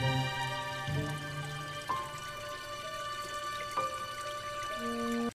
Bye.